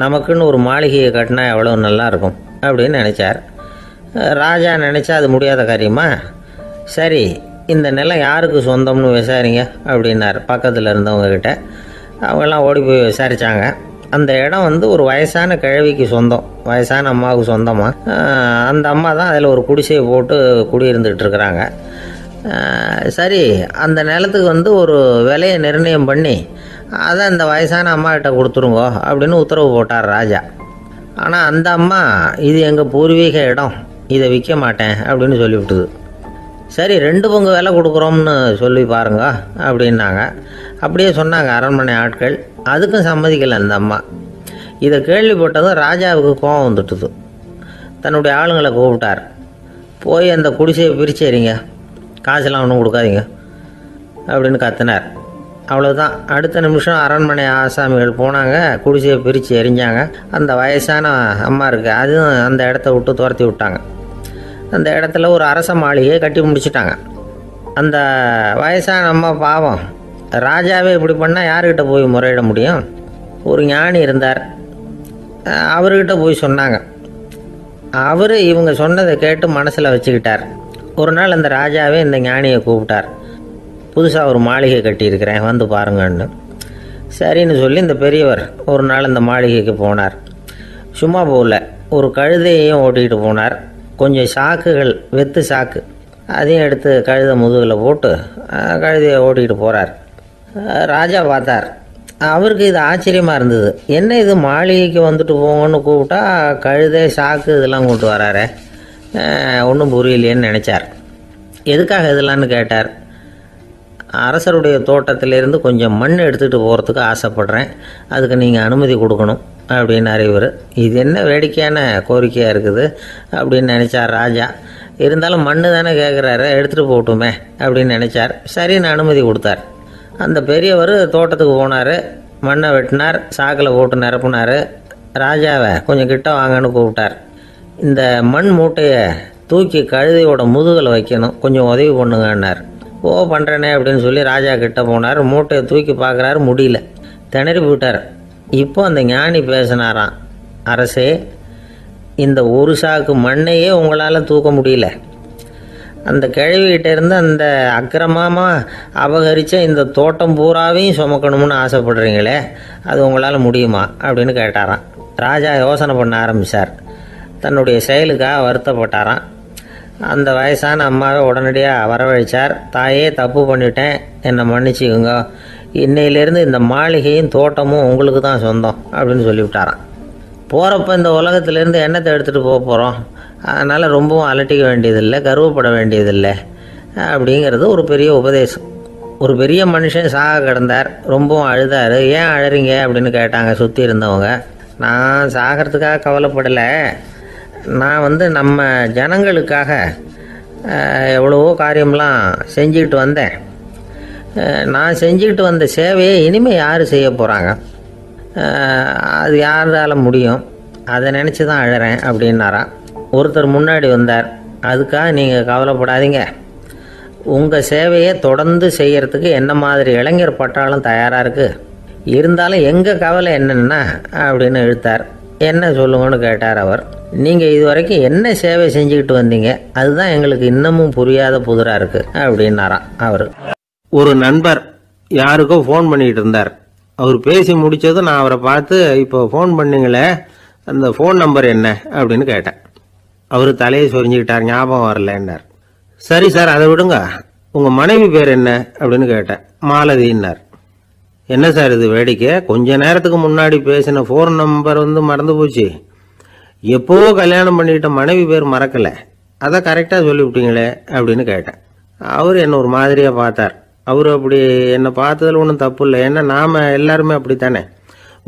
நமக்குன்னு ஒரு மாளிகையை கட்டினா எவ்வளோ நல்லாயிருக்கும் அப்படின்னு நினச்சார். ராஜா நினச்சா அது முடியாத காரியமா? சரி இந்த நிலம் யாருக்கு சொந்தம்னு விசாரிங்க அப்படின்னார் பக்கத்தில் இருந்தவங்கக்கிட்ட அவங்கெல்லாம் ஓடி போய் விசாரித்தாங்க அந்த இடம் வந்து ஒரு வயசான கிழவிக்கு சொந்தம் வயசான அம்மாவுக்கு சொந்தமாக அந்த அம்மா தான் அதில் ஒரு குடிசையை போட்டு குடியிருந்துகிட்டு இருக்கிறாங்க. சரி அந்த நிலத்துக்கு வந்து ஒரு விலையை நிர்ணயம் பண்ணி அதை அந்த வயசான அம்மா கிட்ட கொடுத்துருங்கோ அப்படின்னு உத்தரவு போட்டார் ராஜா. ஆனால் அந்த அம்மா இது எங்கள் பூர்வீக இடம் இதை விற்க மாட்டேன் அப்படின்னு சொல்லிவிட்டுது. சரி ரெண்டு பங்கு விலை கொடுக்குறோம்னு சொல்லி பாருங்க அப்படின்னாங்க. அப்படியே சொன்னாங்க அரண்மனை ஆட்கள். அதுக்கும் சம்மதிக்கலை அந்த அம்மா. இதை கேள்விப்பட்டதும் ராஜாவுக்கு கோபம் வந்துட்டுது. தன்னுடைய ஆளுங்களை கூப்பிட்டார். போய் அந்த குடிசையை பிரித்து எறிங்க. காசெல்லாம் ஒன்றும் கொடுக்காதீங்க அப்படின்னு கத்தினார். அவ்வளோதான் அடுத்த நிமிஷம் அரண்மனை ஆசாமிகள் போனாங்க குடிசையை பிரித்து எரிஞ்சாங்க அந்த வயசான அம்மா இருக்குது அதுவும் அந்த இடத்த விட்டு துரத்தி விட்டாங்க. அந்த இடத்துல ஒரு அரச மாளிகையை கட்டி முடிச்சிட்டாங்க. அந்த வயசான நம்ம பாவம் ராஜாவே இப்படி பண்ணால் யார்கிட்ட போய் முறையிட முடியும்? ஒரு ஞானி இருந்தார். அவர்கிட்ட போய் சொன்னாங்க. அவர் இவங்க சொன்னதை கேட்டு மனசில் வச்சுக்கிட்டார். ஒரு நாள் அந்த ராஜாவே இந்த ஞானியை கூப்பிட்டார். புதுசாக ஒரு மாளிகை கட்டியிருக்கிறேன் வந்து பாருங்கன்னு. சரின்னு சொல்லி இந்த பெரியவர் ஒரு நாள் இந்த மாளிகைக்கு போனார். சும்மா போகல ஒரு கழுதையையும் ஓட்டிக்கிட்டு போனார். கொஞ்சம் சாக்குகள் வெத்து சாக்கு. அதையும் எடுத்து கழுதை முதுகில் போட்டு கழுதையை ஓட்டிக்கிட்டு போகிறார் ராஜா பார்த்தார். அவருக்கு இது ஆச்சரியமாக இருந்தது. என்ன இது மாளிகைக்கு வந்துட்டு போங்கன்னு கூப்பிட்டா கழுதை சாக்கு இதெல்லாம் கொண்டு வராரு. ஒன்றும் புரியலையேன்னு நினச்சார். எதுக்காக இதெல்லாம்னு கேட்டார்? அரசருடைய தோட்டத்திலேருந்து கொஞ்சம் மண் எடுத்துகிட்டு போகிறதுக்கு ஆசைப்பட்றேன். அதுக்கு நீங்கள் அனுமதி கொடுக்கணும். அப்படின்னாரு இவர் இது என்ன வேடிக்கையான கோரிக்கையாக இருக்குது அப்படின்னு நினச்சார் ராஜா. இருந்தாலும் மண்ணு தானே கேட்குறாரு எடுத்துகிட்டு போகட்டுமே அப்படின்னு நினச்சார். சரின்னு அனுமதி கொடுத்தார். அந்த பெரியவர் தோட்டத்துக்கு போனார் மண்ணை வெட்டினார் சாக்கில் போட்டு நிரப்புனார். ராஜாவை கொஞ்சம் கிட்ட வாங்கன்னு கூப்பிட்டார். இந்த மண் மூட்டையை தூக்கி கழுதையோட முதுகில் வைக்கணும் கொஞ்சம் உதவி பண்ணுங்கன்னார். ஓ பண்ணுறேனே அப்படின்னு சொல்லி ராஜா கிட்ட போனார். மூட்டையை தூக்கி பார்க்குறாரு முடியல. திணறி போயிட்டார். இப்போ அந்த ஞானி பேசினாராம் அரசே இந்த ஒரு சாக்கு மண்ணையே உங்களால் தூக்க முடியல. அந்த கிழவிகிட்ட இருந்து அந்த அக்கிரமமாக அபகரித்த இந்த தோட்டம் பூராவையும் சுமக்கணும்னு ஆசைப்படுறீங்களே அது உங்களால் முடியுமா? அப்படின்னு கேட்டாராம். ராஜா யோசனை பண்ண ஆரம்பித்தார் தன்னுடைய செயலுக்காக வருத்தப்பட்டாராம். அந்த வயசான அம்மாவை உடனடியாக வரவழைச்சார். தாயே தப்பு பண்ணிட்டேன். என்னை மன்னிச்சுக்குங்க. இன்னையிலேருந்து இந்த மாளிகையும் தோட்டமும் உங்களுக்கு தான் சொந்தம் அப்படின்னு சொல்லிவிட்டாரான் போகிறப்ப இந்த உலகத்துலேருந்து எண்ணத்தை எடுத்துகிட்டு போக போகிறோம் அதனால் ரொம்பவும் அலட்டிக்க வேண்டியதில்லை கருவப்பட வேண்டியதில்லை அப்படிங்கிறது ஒரு பெரிய உபதேசம். ஒரு பெரிய மனுஷன் சாக கிடந்தார் ரொம்பவும் அழுதார். ஏன் அழறீங்க அப்படின்னு கேட்டாங்க சுற்றி இருந்தவங்க. நான் சாகிறதுக்காக கவலைப்படலை. நான் வந்து நம்ம ஜனங்களுக்காக எவ்வளவோ காரியம்லாம் செஞ்சுக்கிட்டு வந்தேன். நான் செஞ்சுக்கிட்டு வந்த சேவையை இனிமேல் யார் செய்ய போகிறாங்க அது யாரால் முடியும்? அதை நினச்சி தான் அழகிறேன் அப்படின்னாராம் ஒருத்தர் முன்னாடி வந்தார். அதுக்காக நீங்கள் கவலைப்படாதீங்க. உங்கள் சேவையை தொடர்ந்து செய்கிறதுக்கு என்ன மாதிரி இளைஞர் பட்டாலும் தயாராக இருக்குது இருந்தாலும் எங்கள் கவலை என்னென்னா அப்படின்னு இழுத்தார் என்ன சொல்லுங்கன்னு கேட்டார் அவர். நீங்கள் இது வரைக்கும் என்ன சேவை செஞ்சுக்கிட்டு வந்தீங்க? அதுதான் எங்களுக்கு இன்னமும் புரியாத புதிராக இருக்குது அப்படின்னாராம் அவர். ஒரு நண்பர் யாருக்கோ ஃபோன் பண்ணிக்கிட்டு இருந்தார். அவர் பேசி முடிச்சதும் நான் அவரை பார்த்து இப்போ ஃபோன் பண்ணிங்களே அந்த ஃபோன் நம்பர் என்ன? அப்படின்னு கேட்டேன். அவர் தலையை சொரிஞ்சுக்கிட்டார் ஞாபகம் வரலன்னார். சரி சார் அதை விடுங்க. உங்கள் மனைவி பேர் என்ன? அப்படின்னு கேட்டேன். மாலதின்னார். என்ன சார் இது வேடிக்கை? கொஞ்ச நேரத்துக்கு முன்னாடி பேசின ஃபோன் நம்பர் வந்து மறந்து போச்சு. எப்போவோ கல்யாணம் பண்ணிக்கிட்ட மனைவி பேர் மறக்கலை. அதை கரெக்டாக சொல்லிவிட்டீங்களே அப்படின்னு கேட்டேன். அவர் என்ன ஒரு மாதிரியாக பார்த்தார். அவர் அப்படி என்னை பார்த்ததில் ஒன்றும் தப்பு இல்லை. ஏன்னா நாம் எல்லாருமே அப்படித்தானே?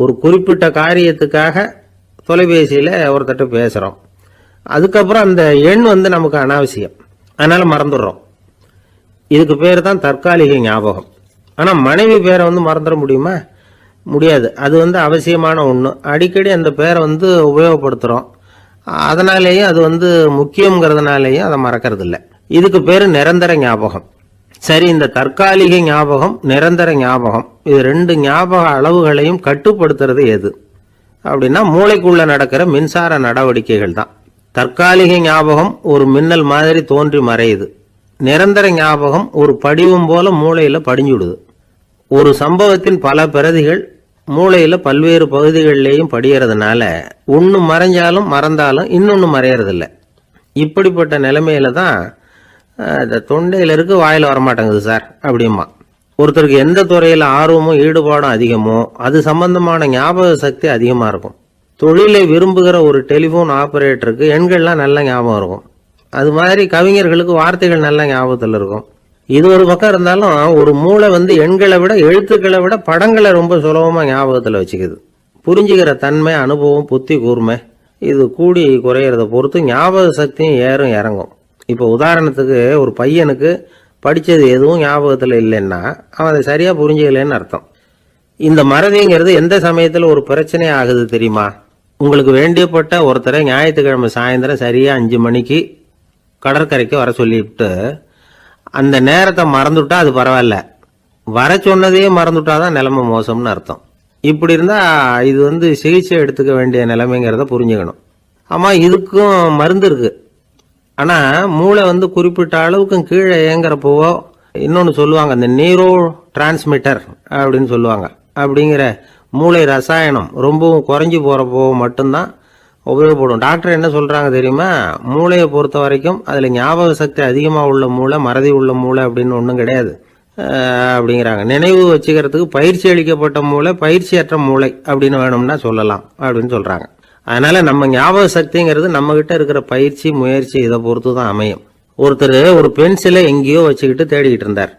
ஒரு குறிப்பிட்ட காரியத்துக்காக தொலைபேசியில் ஒருத்தட்ட பேசுகிறோம் அதுக்கப்புறம் அந்த எண் வந்து நமக்கு அனாவசியம். அதனால் மறந்துடுறோம். இதுக்கு பேர் தான் தற்காலிக ஞாபகம். ஆனால் மனைவி பேரை வந்து மறந்துட முடியுமா? முடியாது. அது வந்து அவசியமான ஒன்று அடிக்கடி அந்த பேரை வந்து உபயோகப்படுத்துகிறோம் அதனாலேயும் அது வந்து முக்கியங்கிறதுனாலேயும் அதை மறக்கிறது இல்லை இதுக்கு பேர் நிரந்தர ஞாபகம். சரி இந்த தற்காலிக ஞாபகம் நிரந்தர ஞாபகம் இது ரெண்டு ஞாபக அளவுகளையும் கட்டுப்படுத்துறது எது? அப்படின்னா மூளைக்குள்ள நடக்கிற மின்சார நடவடிக்கைகள் தான். தற்காலிக ஞாபகம் ஒரு மின்னல் மாதிரி தோன்றி மறையுது. நிரந்தர ஞாபகம் ஒரு படிவம் போல மூளையில படிஞ்சுடுது. ஒரு சம்பவத்தின் பல பிரதிகள் மூளையில பல்வேறு பகுதிகளிலேயும் படியறதுனால ஒன்று மறைஞ்சாலும் மறந்தாலும் இன்னொன்று மறையறதில்ல. இப்படிப்பட்ட நிலைமையில தான் இந்த தொண்டையில் இருக்கு வாயில் வரமாட்டேங்குது சார் அப்படிமா ஒருத்தருக்கு எந்த துறையில் ஆர்வமும் ஈடுபாடும் அதிகமோ அது சம்பந்தமான ஞாபக சக்தி அதிகமாக இருக்கும். தொழிலை விரும்புகிற ஒரு டெலிஃபோன் ஆப்ரேட்டருக்கு எண்கள்லாம் நல்ல ஞாபகம் இருக்கும். அது மாதிரி கவிஞர்களுக்கு வார்த்தைகள் நல்ல ஞாபகத்தில் இருக்கும். இது ஒரு பக்கம் இருந்தாலும் ஒரு மூளை வந்து எண்களை விட எழுத்துக்களை விட படங்களை ரொம்ப சுலபமாக ஞாபகத்தில் வச்சுக்குது. புரிஞ்சுக்கிற தன்மை அனுபவம் புத்தி கூர்மை இது கூடி குறையிறத பொறுத்து ஞாபக சக்தியும் ஏறும் இறங்கும். இப்போ உதாரணத்துக்கு ஒரு பையனுக்கு படித்தது எதுவும் ஞாபகத்தில் இல்லைன்னா அவன் அதை சரியாக புரிஞ்சுக்கலன்னு அர்த்தம். இந்த மறதிங்கிறது எந்த சமயத்தில் ஒரு பிரச்சனை ஆகுது தெரியுமா? உங்களுக்கு வேண்டியப்பட்ட ஒருத்தரை ஞாயிற்றுக்கிழமை சாயந்தரம் சரியாக அஞ்சு மணிக்கு கடற்கரைக்கு வர சொல்லிவிட்டு அந்த நேரத்தை மறந்துவிட்டா அது பரவாயில்ல. வர சொன்னதையே மறந்துவிட்டா தான் நிலைமை மோசம்னு அர்த்தம். இப்படி இருந்தால் இது வந்து சிகிச்சை எடுத்துக்க வேண்டிய நிலைமைங்கிறத புரிஞ்சுக்கணும். ஆமாம் இதுக்கும் மருந்து இருக்குது ஆனால் மூளை வந்து குறிப்பிட்ட அளவுக்கும் கீழே இயங்குறப்போவோ இன்னொன்று சொல்லுவாங்க இந்த நீரோ டிரான்ஸ்மிட்டர் அப்படின்னு சொல்லுவாங்க. அப்படிங்கிற மூளை ரசாயனம் ரொம்பவும் குறைஞ்சி போகிறப்போ மட்டும்தான் உபயோகப்படும். டாக்டர் என்ன சொல்கிறாங்க தெரியுமா? மூளையை பொறுத்த வரைக்கும் அதில் ஞாபக சக்தி அதிகமாக உள்ள மூளை மறதி உள்ள மூளை அப்படின்னு ஒன்றும் கிடையாது. அப்படிங்கிறாங்க. நினைவு வச்சுக்கிறதுக்கு பயிற்சி அளிக்கப்பட்ட மூளை பயிற்சியற்ற மூளை அப்படின்னு வேணும்னா சொல்லலாம் அப்படின்னு சொல்கிறாங்க அதனால் நம்ம ஞாபக சக்திங்கிறது நம்மக்கிட்ட இருக்கிற பயிற்சி முயற்சி இதை பொறுத்து தான் அமையும். ஒருத்தர் ஒரு பென்சிலை எங்கேயோ வச்சுக்கிட்டு தேடிக்கிட்டு இருந்தார்.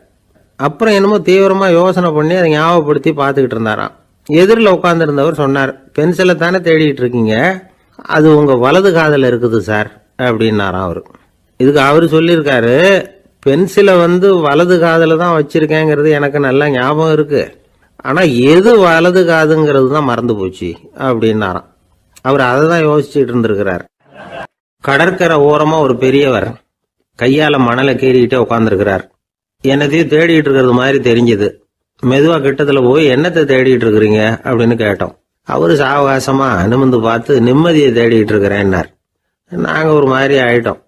அப்புறம் என்னமோ தீவிரமாக யோசனை பண்ணி அதை ஞாபகப்படுத்தி பார்த்துக்கிட்டு இருந்தாராம். எதிரில் உட்காந்துருந்தவர் சொன்னார் பென்சிலை தானே தேடிக்கிட்டு இருக்கீங்க? அது உங்கள் வலது காதில் இருக்குது சார் அப்படின்னாராம் அவர். இதுக்கு அவர் சொல்லியிருக்காரு பென்சிலை வந்து வலது காதில் தான் வச்சுருக்கேங்கிறது எனக்கு நல்லா ஞாபகம் இருக்குது ஆனால் எது வலது காதுங்கிறது தான் மறந்து போச்சு அப்படின்னாராம். அவர் அதை தான் யோசிச்சுட்டு இருந்திருக்கிறார். கடற்கரை ஓரமாக ஒரு பெரியவர் கையால் மணலை கீறிக்கிட்டே உட்காந்துருக்கிறார் என்னத்தையும் தேடிட்டு இருக்கிறது மாதிரி தெரிஞ்சது. மெதுவா கிட்டத்துல போய் என்னத்தை தேடிட்டு இருக்கிறீங்க? அப்படின்னு கேட்டோம். அவரு சாவகாசமா நிமிந்து பார்த்து நிம்மதியை தேடிட்டு இருக்கிறேன்னார் நாங்க ஒரு மாதிரி ஆயிட்டோம்.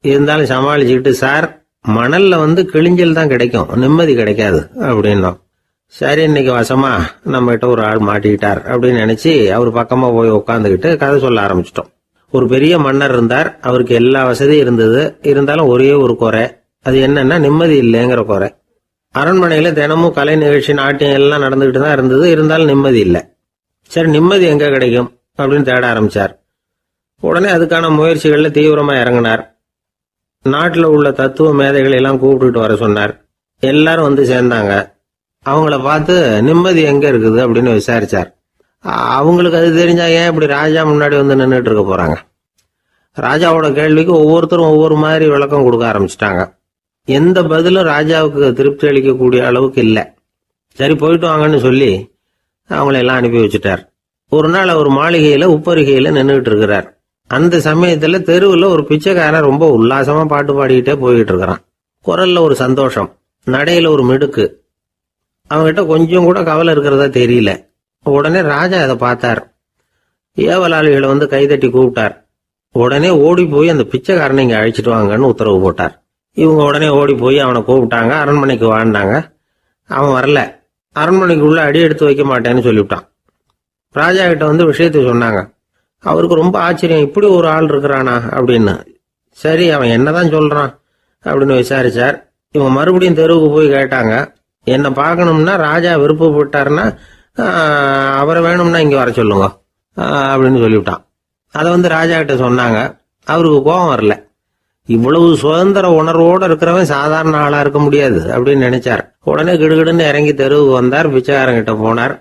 இருந்தாலும் சமாளிச்சுக்கிட்டு சார் மணல்ல வந்து கிழிஞ்சல் தான் கிடைக்கும். நிம்மதி கிடைக்காது. அப்படின்னோம். சரி இன்னைக்கு வசமா நம்ம கிட்ட ஒரு ஆள் மாட்டிக்கிட்டார் அப்படின்னு நினைச்சு அவர் பக்கமா போய் உட்காந்துக்கிட்டு கதை சொல்ல ஆரம்பிச்சிட்டோம். ஒரு பெரிய மன்னர் இருந்தார். அவருக்கு எல்லா வசதியும் இருந்தது. இருந்தாலும் ஒரே ஒரு குறை. அது என்னன்னா நிம்மதி இல்லைங்கிற குறை. அரண்மனையில தினமும் கலை நிகழ்ச்சி நாட்டியம் எல்லாம் நடந்துகிட்டு தான் இருந்தது. இருந்தாலும் நிம்மதி இல்லை. சரி நிம்மதி எங்க கிடைக்கும் அப்படின்னு தேட ஆரம்பிச்சார். உடனே அதுக்கான முயற்சிகள்ல தீவிரமா இறங்கினார். நாட்டில் உள்ள தத்துவ மேதைகளை எல்லாம் கூப்பிட்டுட்டு வர சொன்னார். எல்லாரும் வந்து சேர்ந்தாங்க. அவங்கள பார்த்து நிம்மதி எங்க இருக்குது? அப்படின்னு விசாரிச்சார். அவங்களுக்கு அது தெரிஞ்சா ஏன் இப்படி ராஜா முன்னாடி வந்து நின்றுட்டு இருக்க போறாங்க? ராஜாவோட கேள்விக்கு ஒவ்வொருத்தரும் ஒவ்வொரு மாதிரி விளக்கம் கொடுக்க ஆரம்பிச்சிட்டாங்க. எந்த பதிலும் ராஜாவுக்கு திருப்தி அளிக்கக்கூடிய அளவுக்கு இல்லை. சரி போயிட்டு வாங்கன்னு சொல்லி அவங்கள எல்லாம் அனுப்பி வச்சுட்டார். ஒரு நாள் அவர் மாளிகையில உப்பருகையில நின்றுட்டு இருக்கிறார். அந்த சமயத்துல தெருவில் ஒரு பிச்சைக்காரன் ரொம்ப உல்லாசமா பாட்டு பாடிக்கிட்டே போயிட்டு இருக்கிறான். குரல்ல ஒரு சந்தோஷம் நடையில ஒரு மிடுக்கு. அவன்கிட்ட கொஞ்சம் கூட கவலை இருக்கிறதா தெரியல. உடனே ராஜா அதை பார்த்தார். ஏவலாளிகளை வந்து கைதட்டி கூப்பிட்டார். உடனே ஓடி போய் அந்த பிச்சைக்காரனை இங்கே அழைச்சிட்டு வாங்கன்னு உத்தரவு போட்டார். இவங்க உடனே ஓடி போய் அவனை கூப்பிட்டாங்க. அரண்மனைக்கு வாழ்ந்தாங்க அவன் வரல. அரண்மனைக்குள்ள அடி எடுத்து வைக்க மாட்டேன்னு சொல்லிவிட்டான். ராஜா கிட்ட வந்து விஷயத்தை சொன்னாங்க. அவருக்கு ரொம்ப ஆச்சரியம். இப்படி ஒரு ஆள் இருக்கிறானா அப்படின்னு. சரி அவன் என்னதான் சொல்றான் அப்படின்னு விசாரிச்சார். இவன் மறுபடியும் தெருவுக்கு போய் கேட்டாங்க. என்னை பார்க்கணும்னா ராஜா விருப்பப்பட்டாருன்னா அவரை வேணும்னா இங்கே வர சொல்லுங்க அப்படின்னு சொல்லிவிட்டான். அதை வந்து ராஜா கிட்ட சொன்னாங்க. அவருக்கு கோபம் வரல. இவ்வளவு சுதந்திர உணர்வோடு இருக்கிறவன் சாதாரண ஆளாக இருக்க முடியாது அப்படின்னு நினைச்சார். உடனே கிடுகிடுன்னு இறங்கி தெருவுக்கு வந்தார் பிச்சைக்காரங்கிட்ட போனார்.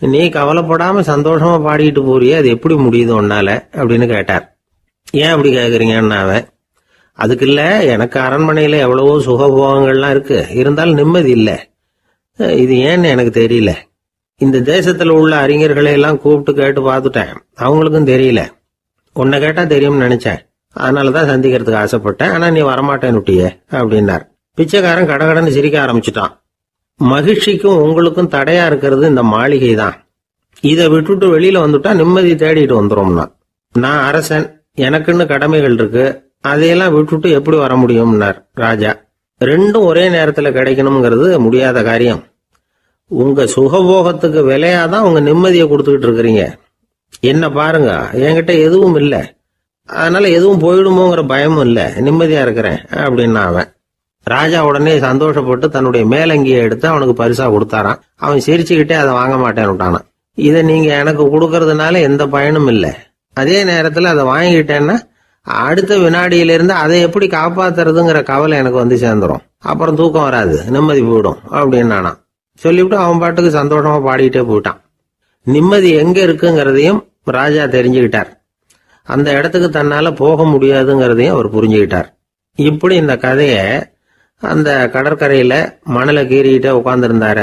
நீ கவலைப்படாம சந்தோஷமா பாடிக்கிட்டு போறிய அது எப்படி முடியுது உன்னால அப்படின்னு கேட்டார். ஏன் அப்படி கேக்குறீங்கன்னு அவன் அதுக்கு இல்லை எனக்கு அரண்மனையில் எவ்வளவோ சுகபோகங்கள்லாம் இருக்கு. இருந்தாலும் நிம்மதி இல்லை. இது ஏன்னு எனக்கு தெரியல. இந்த தேசத்தில் உள்ள அறிஞர்களை எல்லாம் கூப்பிட்டு கேட்டு பார்த்துட்டேன். அவங்களுக்கும் தெரியல. உன்னை கேட்டால் தெரியும்னு நினைச்சேன். அதனாலதான் சந்திக்கிறதுக்கு ஆசைப்பட்டேன். ஆனால் நீ வரமாட்டேன்னுட்டிய அப்படின்னார். பிச்சைக்காரன் கடகடன்னு சிரிக்க ஆரம்பிச்சிட்டான். மகிழ்ச்சிக்கும் உங்களுக்கும் தடையா இருக்கிறது இந்த மாளிகை தான். இதை விட்டுட்டு வெளியில வந்துட்டா நிம்மதி தேடிட்டு வந்துடும்னா நான் அரசன் எனக்குன்னு கடமைகள் இருக்கு. அதையெல்லாம் விட்டுட்டு எப்படி வர முடியும்னார் ராஜா. ரெண்டும் ஒரே நேரத்தில் கிடைக்கணுங்கிறது முடியாத காரியம். உங்க சுகபோகத்துக்கு விலையாதான் உங்க நிம்மதியை கொடுத்துக்கிட்டு இருக்கிறீங்க. என்ன பாருங்க என்கிட்ட எதுவும் இல்லை. அதனால எதுவும் போயிடுமோங்கிற பயமும் இல்லை. நிம்மதியா இருக்கிறேன் அப்படின்னா அவன். ராஜா உடனே சந்தோஷப்பட்டு தன்னுடைய மேலங்கியை எடுத்து அவனுக்கு பரிசா கொடுத்தாரான் அவன் சிரிச்சுக்கிட்டே அதை வாங்க மாட்டேன்னு விட்டானான் இதை நீங்க எனக்கு கொடுக்கறதுனால எந்த பயனும் இல்லை. அதே நேரத்தில் அதை வாங்கிட்டேன்னா அடுத்த வினாடியிலிருந்து அதை எப்படி காப்பாத்துறதுங்கிற கவலை எனக்கு வந்து சேர்ந்துரும். அப்புறம் தூக்கம் வராது. நிம்மதி போயிடும் அப்படின்னு சொல்லிவிட்டு அவன் பாட்டுக்கு சந்தோஷமா பாடிக்கிட்டே போயிட்டான். நிம்மதி எங்க இருக்குங்கிறதையும் ராஜா தெரிஞ்சுக்கிட்டார். அந்த இடத்துக்கு தன்னால போக முடியாதுங்கிறதையும் அவர் புரிஞ்சுக்கிட்டார். இப்படி இந்த கதையை அந்த கடற்கரையில மணலை கீறிக்கிட்டே உட்காந்துருந்தார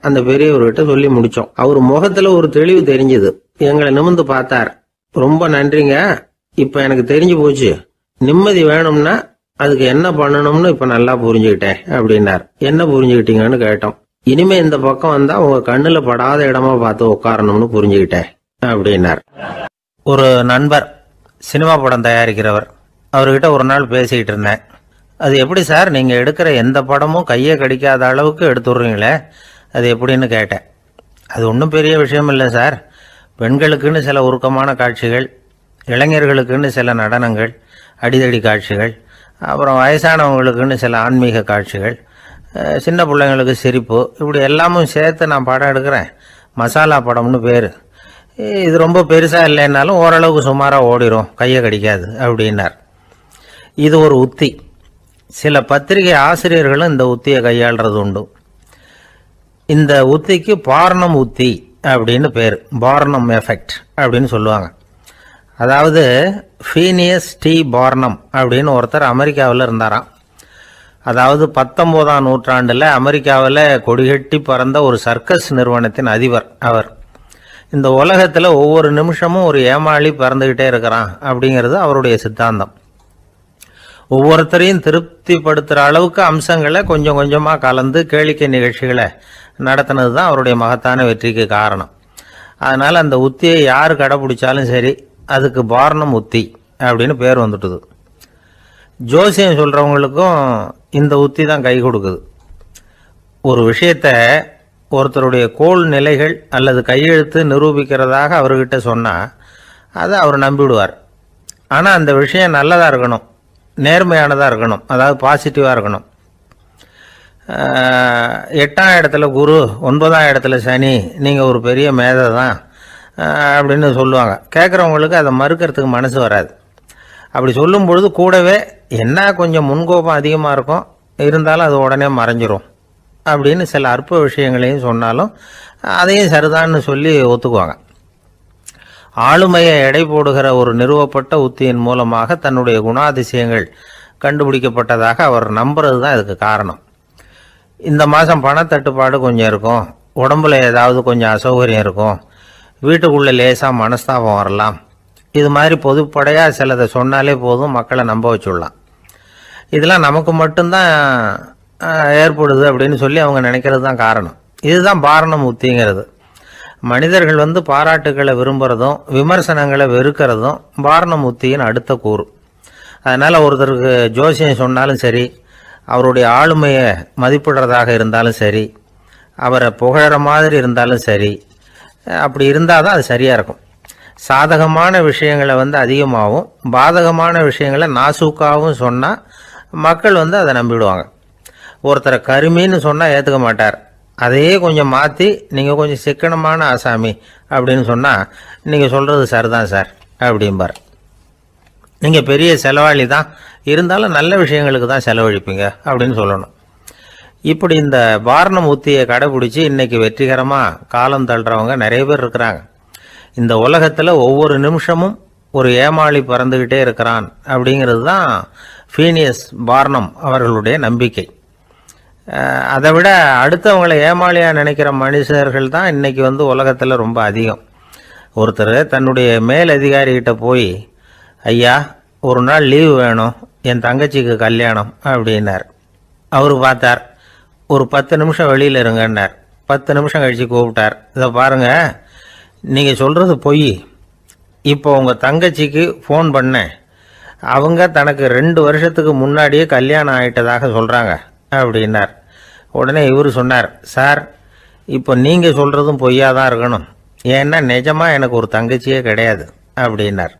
அந்த பெரியவர்கிட்ட சொல்லி முடிச்சோம். அவர் முகத்துல ஒரு தெளிவு தெரிஞ்சது. எங்களை நிமிந்து பார்த்தார். ரொம்ப நன்றிங்க. இப்ப எனக்கு தெரிஞ்சு போச்சு. நிம்மதி வேணும்னா அதுக்கு என்ன பண்ணணும்னு இப்ப நல்லா புரிஞ்சுக்கிட்டேன் அப்படின்னார். என்ன புரிஞ்சுக்கிட்டீங்கன்னு கேட்டோம். இனிமே இந்த பக்கம் வந்தா உங்க கண்ணுல படாத இடமா பார்த்து உட்காரணும்னு புரிஞ்சுக்கிட்டேன் அப்படின்னார். ஒரு நண்பர் சினிமா படம் தயாரிக்கிறவர். அவர்கிட்ட ஒரு நாள் பேசிக்கிட்டு இருந்தேன். அது எப்படி சார்? நீங்கள் எடுக்கிற எந்த படமும் கையை கடிக்காத அளவுக்கு எடுத்துடுறீங்களே? அது எப்படின்னு கேட்டேன். அது ஒன்றும் பெரிய விஷயம் இல்லை சார். பெண்களுக்குன்னு சில உருக்கமான காட்சிகள் இளைஞர்களுக்குன்னு சில நடனங்கள் அடிதடி காட்சிகள் அப்புறம் வயசானவங்களுக்குன்னு சில ஆன்மீக காட்சிகள் சின்ன பிள்ளைங்களுக்கு சிரிப்பு. இப்படி எல்லாமும் சேர்த்து நான் படம் எடுக்கிறேன். மசாலா படம்னு பேர். இது ரொம்ப பெருசாக இல்லைன்னாலும் ஓரளவுக்கு சுமாராக ஓடிரும். கையை கடிக்காது அப்படின்னார். இது ஒரு உத்தி. சில பத்திரிகை ஆசிரியர்களும் இந்த உத்தியை கையாளுறது உண்டு. இந்த உத்திக்கு பார்னம் உத்தி அப்படின்னு பேர். பார்னம் எஃபெக்ட் அப்படின்னு சொல்லுவாங்க. அதாவது ஃபீனியஸ் டி பார்னம் அப்படின்னு ஒருத்தர் அமெரிக்காவில் இருந்தாராம். அதாவது பத்தொம்போதாம் நூற்றாண்டில் அமெரிக்காவில் கொடிகட்டி பறந்த ஒரு சர்க்கஸ் நிறுவனத்தின் அதிபர் அவர். இந்த உலகத்தில் ஒவ்வொரு நிமிஷமும் ஒரு ஏமாளி பறந்துக்கிட்டே இருக்கிறான் அப்படிங்கிறது அவருடைய சித்தாந்தம். ஒவ்வொருத்தரையும் திருப்திப்படுத்துகிற அளவுக்கு அம்சங்களை கொஞ்சம் கொஞ்சமாக கலந்து கேளிக்கை நிகழ்ச்சிகளை நடத்தினது தான் அவருடைய மகத்தான வெற்றிக்கு காரணம். அதனால் அந்த உத்தியை யார் கடைப்பிடிச்சாலும் சரி அதுக்கு பாரணம் உத்தி அப்படின்னு பேர் வந்துட்டுது. ஜோசியம் சொல்கிறவங்களுக்கும் இந்த உத்தி தான் கை கொடுக்குது. ஒரு விஷயத்த ஒருத்தருடைய கோல் நிலைகள் அல்லது கையெழுத்து நிரூபிக்கிறதாக அவர்கிட்ட சொன்னால் அதை அவர் நம்பிவிடுவார். ஆனால் அந்த விஷயம் நல்லதாக இருக்கணும் நேர்மையானதாக இருக்கணும் அதாவது பாசிட்டிவாக இருக்கணும். எட்டாம் இடத்துல குரு ஒன்பதாம் இடத்துல சனி நீங்கள் ஒரு பெரிய மேதை தான் அப்படின்னு சொல்லுவாங்க. கேட்குறவங்களுக்கு அதை மறுக்கிறதுக்கு மனசு வராது. அப்படி சொல்லும் பொழுது கூடவே என்ன கொஞ்சம் முன்கோபம் அதிகமாக இருக்கும் இருந்தாலும் அது உடனே மறைஞ்சிரும். அப்படின்னு சில அற்ப விஷயங்களையும் சொன்னாலும் அதையும் சரிதான்னு சொல்லி ஒத்துக்குவாங்க. ஆளுமையை எடை போடுகிற ஒரு நிறுவப்பட்ட உத்தியின் மூலமாக தன்னுடைய குணாதிசயங்கள் கண்டுபிடிக்கப்பட்டதாக அவர் நம்புறது தான் இதுக்கு காரணம். இந்த மாதம் பணத்தட்டுப்பாடு கொஞ்சம் இருக்கும் உடம்புல ஏதாவது கொஞ்சம் அசௌகரியம் இருக்கும் வீட்டுக்குள்ளே லேசாக மனஸ்தாபம் வரலாம். இது மாதிரி பொதுப்படையாக சிலதை சொன்னாலே போதும் மக்களை நம்ப வச்சுடலாம். இதெல்லாம் நமக்கு மட்டும்தான் ஏற்படுது அப்படின்னு சொல்லி அவங்க நினைக்கிறது தான் காரணம். இதுதான் பாரணம் உத்திங்கிறது மனிதர்கள் வந்து பாராட்டுகளை விரும்புகிறதும் விமர்சனங்களை வெறுக்கிறதும் பாரணம் உத்தியின் அடுத்த கூறு. அதனால் ஒருத்தருக்கு ஜோசியம் சொன்னாலும் சரி அவருடைய ஆளுமையை மதிப்பிடுறதாக இருந்தாலும் சரி அவரை புகழற மாதிரி இருந்தாலும் சரி அப்படி இருந்தால் தான் அது சரியாக இருக்கும். சாதகமான விஷயங்களை வந்து அதிகமாகவும் பாதகமான விஷயங்களை நாசூக்காகவும் சொன்னால் மக்கள் வந்து அதை நம்பிவிடுவாங்க ஒருத்தரை கருமின்னு சொன்னால் ஏற்றுக்க மாட்டார். அதையே கொஞ்சம் மாற்றி நீங்கள் கொஞ்சம் சிக்கனமான ஆசாமி அப்படின்னு சொன்னால் நீங்கள் சொல்கிறது சரிதான் சார் அப்படிம்பார். நீங்கள் பெரிய செலவாளி தான். இருந்தாலும் நல்ல விஷயங்களுக்கு தான் செலவழிப்பீங்க அப்படின்னு சொல்லணும். இப்படி இந்த பாரணம் கடைபிடிச்சி இன்னைக்கு வெற்றிகரமாக காலம் தள்ளுறவங்க நிறைய பேர் இருக்கிறாங்க. இந்த உலகத்தில் ஒவ்வொரு நிமிஷமும் ஒரு ஏமாளி பறந்துக்கிட்டே இருக்கிறான் அப்படிங்கிறது தான் ஃபீனியஸ் பார்னம் அவர்களுடைய நம்பிக்கை. அதை விட அடுத்தவங்களை ஏமாளியாக நினைக்கிற மனுஷர்கள் தான் இன்றைக்கி வந்து உலகத்தில் ரொம்ப அதிகம். ஒருத்தர் தன்னுடைய மேலதிகாரிகிட்ட போய் ஐயா ஒரு நாள் லீவு வேணும் என் தங்கச்சிக்கு கல்யாணம் அப்படின்னார். அவர் பார்த்தார் ஒரு பத்து நிமிஷம் வெளியில் இருங்கன்னார். பத்து நிமிஷம் கழித்து கூப்பிட்டார். இதை பாருங்கள் நீங்கள் சொல்கிறது பொய். இப்போ உங்கள் தங்கச்சிக்கு ஃபோன் பண்ணேன். அவங்க தனக்கு ரெண்டு வருஷத்துக்கு முன்னாடியே கல்யாணம் ஆயிட்டதாக சொல்கிறாங்க அப்படின்னார். உடனே இவர் சொன்னார் சார் இப்போ நீங்கள் சொல்கிறதும் பொய்யா தான் இருக்கணும். ஏன்னா நிஜமாக எனக்கு ஒரு தங்கச்சியே கிடையாது அப்படின்னார்.